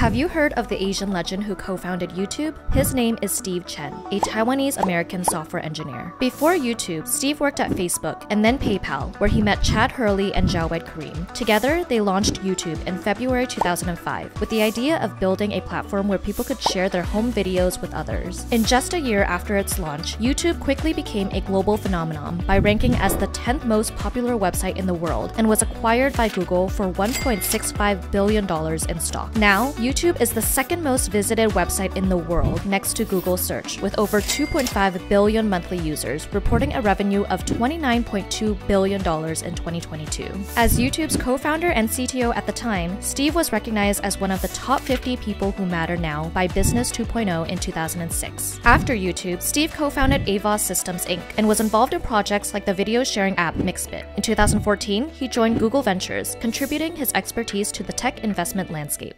Have you heard of the Asian legend who co founded YouTube? His name is Steve Chen, a Taiwanese American software engineer. Before YouTube, Steve worked at Facebook and then PayPal, where he met Chad Hurley and Jawed Karim. Together, they launched YouTube in February 2005 with the idea of building a platform where people could share their home videos with others. In just a year after its launch, YouTube quickly became a global phenomenon by ranking as the 10th most popular website in the world and was acquired by Google for $1.65 billion in stock. Now, YouTube is the second most visited website in the world next to Google search, with over 2.5 billion monthly users, reporting a revenue of $29.2 billion in 2022. As YouTube's co founder and CTO at the time, Steve was recognized as one of the top 50 people who matter now by Business 2.0 in 2006. After YouTube, Steve co founded Avos Systems Inc. and was involved in projects like the video sharing app Mixbit. In 2014, he joined Google Ventures, contributing his expertise to the tech investment landscape.